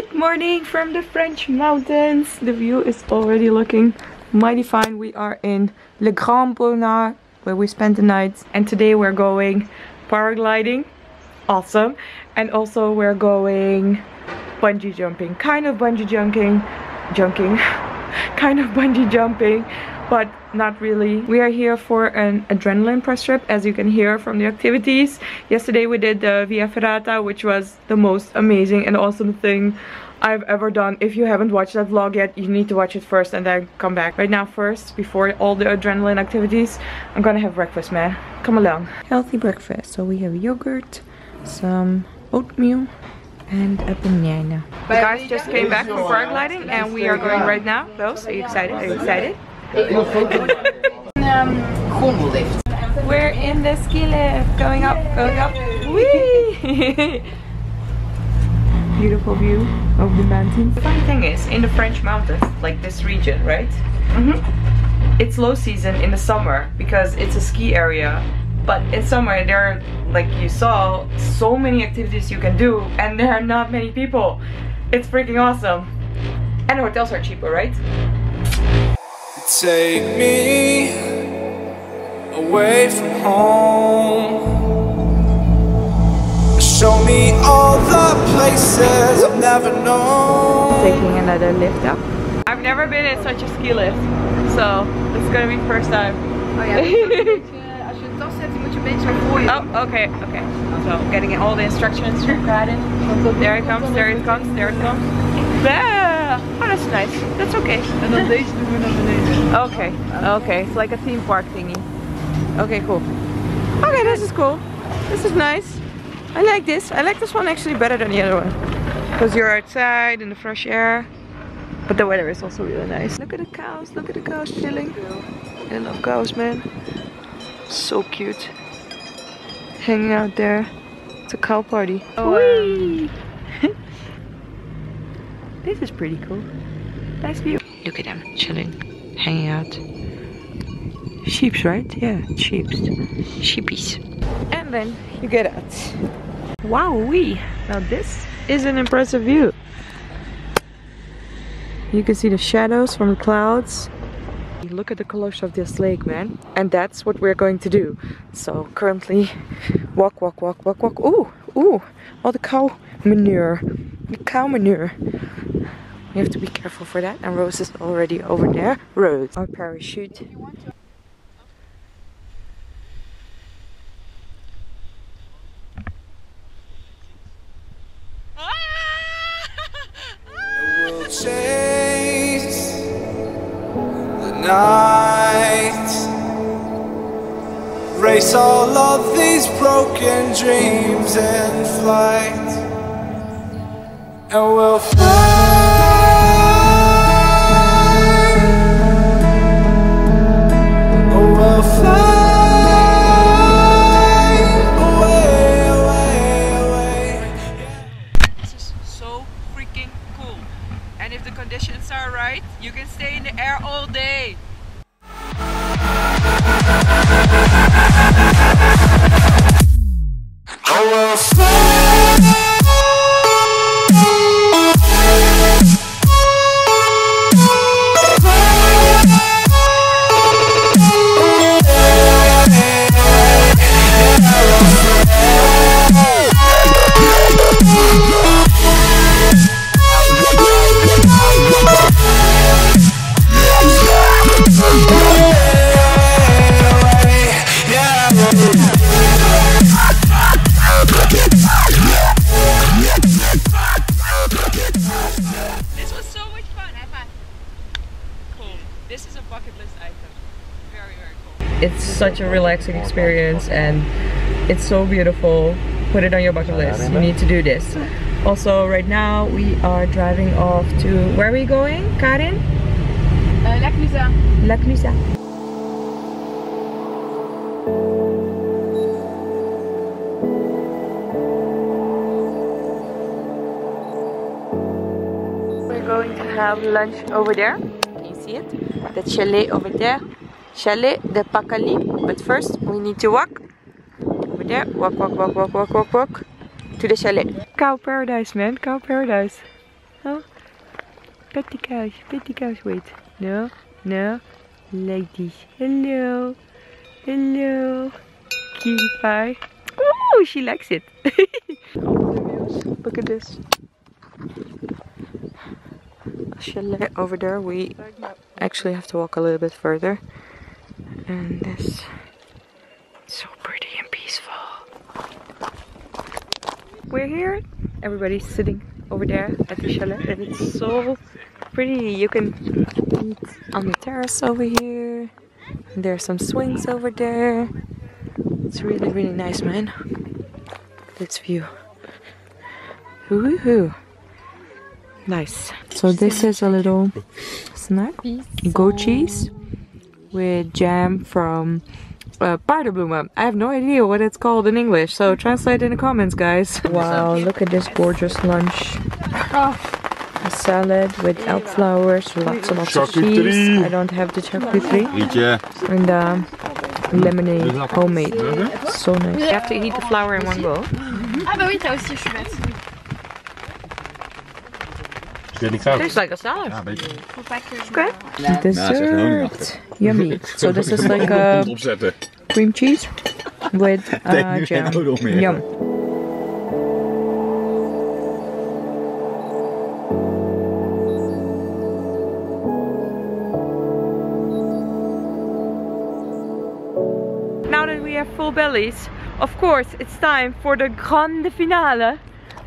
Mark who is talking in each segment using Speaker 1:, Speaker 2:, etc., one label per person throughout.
Speaker 1: Good morning from the French mountains. The view is already looking mighty fine. We are in Le Grand Bornand where we spent the night and today we're going paragliding. Awesome. And also we're going bungee jumping. Kind of bungee jumping. Jumping. kind of bungee jumping but not really. We are here for an adrenaline press trip as you can hear from the activities. Yesterday we did the Via Ferrata which was the most amazing and awesome thing I've ever done. If you haven't watched that vlog yet, you need to watch it first and then come back. Right now first, before all the adrenaline activities, I'm gonna have breakfast man. Come along. Healthy breakfast. So we have yogurt, some oatmeal, and a banana. The guys just came back from paragliding and we are going right now. Those, are you excited? Are you excited?
Speaker 2: Um, grondellift.
Speaker 1: We're in the ski lift, going up, going up. Whee! Beautiful view of the mountains. The funny thing is, in the French mountains, like this region, right? Mm -hmm. It's low season in the summer because it's a ski area. But in summer, there are, like you saw, so many activities you can do and there are not many people. It's freaking awesome. And the hotels are cheaper, right?
Speaker 3: Take me away from home. Show me all the places I've never known.
Speaker 1: Taking another lift up. I've never been in such a ski lift, so it's gonna be first time.
Speaker 2: Oh yeah. als je tas hebt, moet je een beetje voor je.
Speaker 1: Oh, okay, okay. So getting all the instructions from Karin. There it comes, there it comes, there it comes. Yeah. Oh, that's nice. That's okay.
Speaker 2: En dan deze doen we naar beneden.
Speaker 1: Okay, okay. It's like a theme park thingy. Okay, cool. Okay, this is cool. This is nice. I like this. I like this one actually better than the other one. Because you're outside in the fresh air. But the weather is also really nice. Look at the cows. Look at the cows chilling. I love cows, man. So cute. Hanging out there. It's a cow party. Oh, this is pretty cool. Nice view. Look at them chilling, hanging out. Sheeps, right? Yeah, sheeps. Sheepies. And then you get out. Wow, we. Now this is an impressive view. You can see the shadows from the clouds. Look at the colors of this lake, man. And that's what we're going to do. So currently, walk, walk, walk, walk, walk. Ooh, ooh, all the cow manure. Cow manure. We have to be careful for that. And Rose is already over there. Rose, our parachute.
Speaker 3: Race all of these broken dreams flight. And we'll fly.
Speaker 1: Such a relaxing experience and it's so beautiful. Put it on your bucket list. You need to do this. Also, right now we are driving off to where are we going, Karin?
Speaker 2: Uh, La Clusaz.
Speaker 1: La Clusaz. We're going to have lunch over there. Can you see it? That chalet over there. Chalet de Pacali. But first we need to walk. Over there. Walk, walk, walk, walk, walk, walk, walk. To the chalet. Cow paradise, man. Cow paradise. Oh, pet the cows, pet the cows. Wait, no, no, like this. Hello, hello, cutie pie. Oh, she likes it. Look at this. Chalet over there. We actually have to walk a little bit further. And this so pretty and peaceful. We're here. Everybody's sitting over there at the chalet and it's so pretty. You can eat on the terrace over here. And there are some swings over there. It's really, really nice, man. This view. Woohoo! Nice. So this is a little snack. Goat cheese with jam from uh, paardenbloemen. I have no idea what it's called in English, so translate in the comments, guys. Wow, look at this gorgeous lunch. A salad with elk flowers, lots and lots of cheese. I don't have the charcuterie.
Speaker 4: Rietje.
Speaker 1: And um, lemonade, homemade. So nice. You have to eat the flour in one go.
Speaker 2: Ah bah oui, t'as aussi, je suis bête.
Speaker 4: Ik weet niet fout.
Speaker 1: Tastes like a salad.
Speaker 4: Ja, een beetje.
Speaker 2: Faut pas que je...
Speaker 1: Okay.
Speaker 4: Ja, ze zijn er ook niet
Speaker 1: Dessert. Yummy. So this is like a cream cheese with uh, jam. Yum. Now that we have full bellies, of course it's time for the grande finale.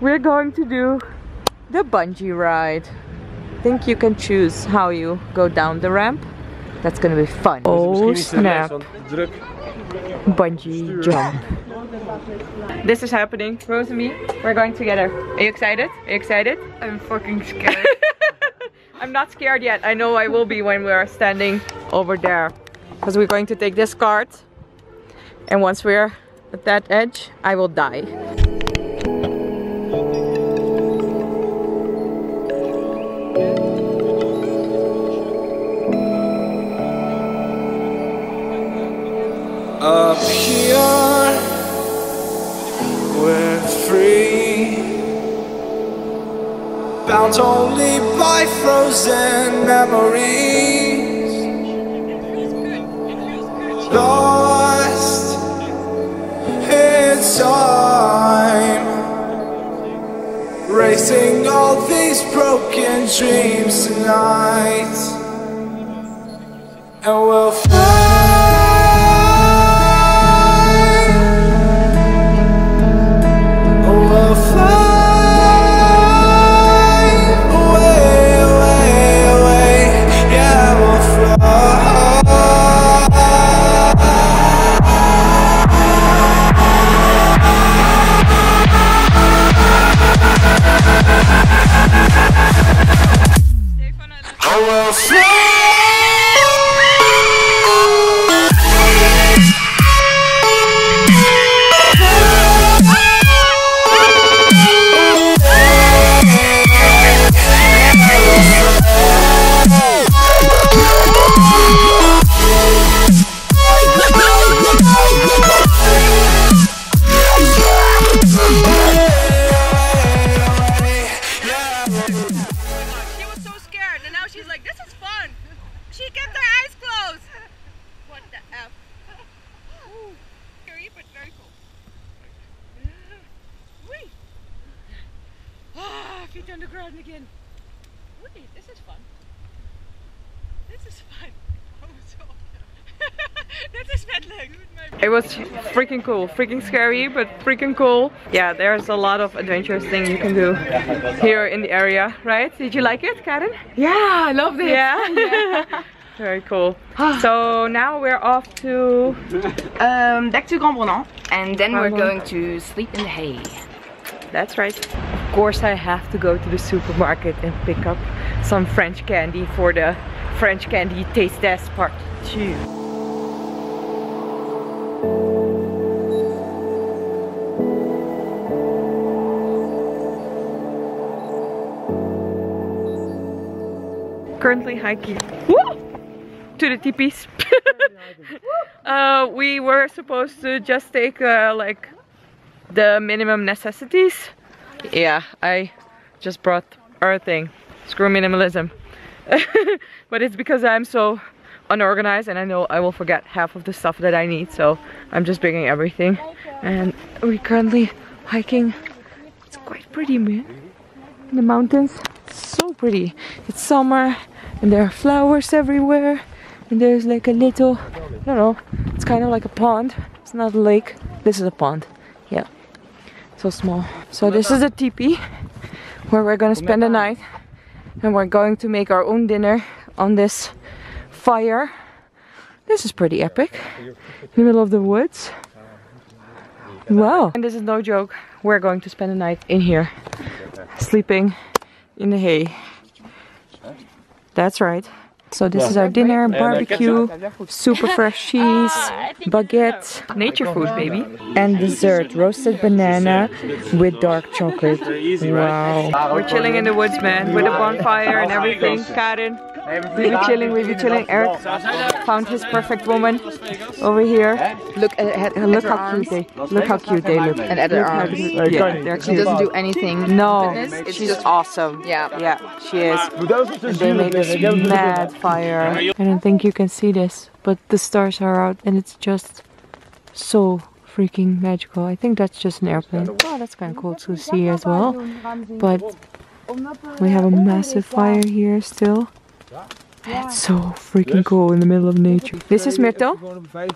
Speaker 1: We're going to do the bungee ride. Think you can choose how you go down the ramp. That's gonna be fun. Oh snap. Bungee jump. This is happening. Rose and me, we're going together. Are you excited? Are you excited?
Speaker 2: I'm fucking scared.
Speaker 1: I'm not scared yet. I know I will be when we are standing over there. Because we're going to take this cart. And once we're at that edge, I will die.
Speaker 3: Bound only by frozen memories. Lost in time. Racing all these broken dreams tonight. And we'll fly.
Speaker 2: Feet on the ground again. Whee, this is fun. This is fun. Oh, so. Dit is vet leuk.
Speaker 1: It was freaking cool. Freaking scary, but freaking cool. Yeah, there's a lot of adventurous things you can do here in the area, right? Did you like it, Karen?
Speaker 2: Yeah, I loved it.
Speaker 1: Yeah. Very cool. So now we're off to
Speaker 2: Um, back to Grand Bornand, and then we're
Speaker 1: Grand
Speaker 2: going to sleep in the hay.
Speaker 1: That's right. Course, I have to go to the supermarket and pick up some French candy for the French candy taste test part two. Currently hiking Woo! to the teepees. uh, we were supposed to just take uh, like the minimum necessities. Yeah, I just brought earthing. Screw minimalism. but it's because I'm so unorganized and I know I will forget half of the stuff that I need so I'm just bringing everything. And we're currently hiking. It's quite pretty man. In the mountains so pretty. It's summer and there are flowers everywhere and there's like a little I don't know it's kind of like a pond. It's not a lake. This is a pond. Yeah so small so this is a teepee where we're gonna spend the night and we're going to make our own dinner on this fire. This is pretty epic. In the middle of the woods. Wow. And this is no joke. We're going to spend the night in here. Sleeping in the hay. That's right. So this is our dinner, barbecue, super fresh cheese, baguette, nature food baby. And dessert, roasted banana with dark chocolate. Wow. We're chilling in the woods man, with a bonfire and everything. Karin, we be chilling, we be chilling. Eric found his perfect woman over here. Look at, at look how cute they look how cute they look.
Speaker 2: And at her arms.
Speaker 1: Yeah, they're
Speaker 2: She doesn't do anything.
Speaker 1: No,
Speaker 2: It's
Speaker 1: she's
Speaker 2: just-
Speaker 1: awesome.
Speaker 2: Yeah.
Speaker 1: Yeah, she is. And they made this mad fire. I don't think you can see this, but the stars are out and it's just so freaking magical. I think that's just an airplane. Oh, that's kind of cool to see as well. But we have a massive fire here still. It's so freaking cool in the middle of nature. This is Myrtle.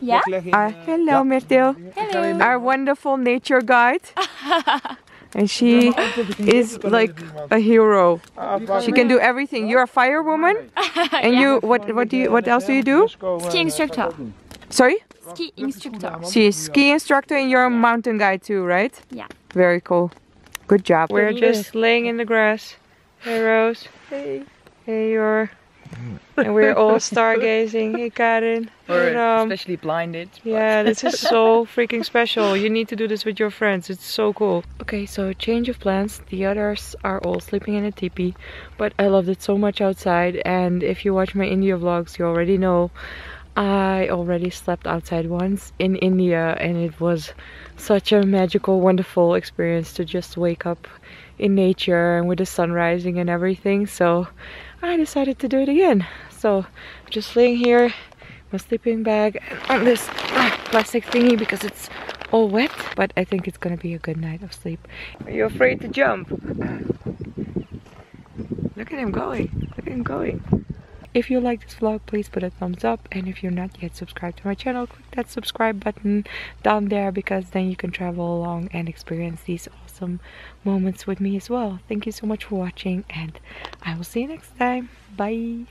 Speaker 5: Yeah?
Speaker 1: Uh, hello, Myrtle. Our wonderful nature guide. and she is like a hero. She can do everything. You're a firewoman, and you what what do you what else do you do?
Speaker 5: Ski instructor.
Speaker 1: Sorry,
Speaker 5: Ski instructor.
Speaker 1: she is ski instructor and you're a mountain guide too, right?
Speaker 5: Yeah.
Speaker 1: Very cool. Good job. We're just laying in the grass. Hey Rose. Hey. Hey you're. And we're all stargazing. Hey Karin. Hey, Ram.
Speaker 2: Um, especially blinded.
Speaker 1: Yeah, this is so freaking special. You need to do this with your friends. It's so cool. Okay, so change of plans. The others are all sleeping in a teepee, but I loved it so much outside. And if you watch my India vlogs, you already know I already slept outside once in India, and it was such a magical, wonderful experience to just wake up in nature and with the sun rising and everything. So I decided to do it again. So just laying here my sleeping bag on this ah, plastic thingy because it's all wet but I think it's gonna be a good night of sleep. Are you afraid to jump? Look at him going. Look at him going if you like this vlog please put a thumbs up and if you're not yet subscribed to my channel click that subscribe button down there because then you can travel along and experience these awesome moments with me as well. Thank you so much for watching and I will see you next time. Bye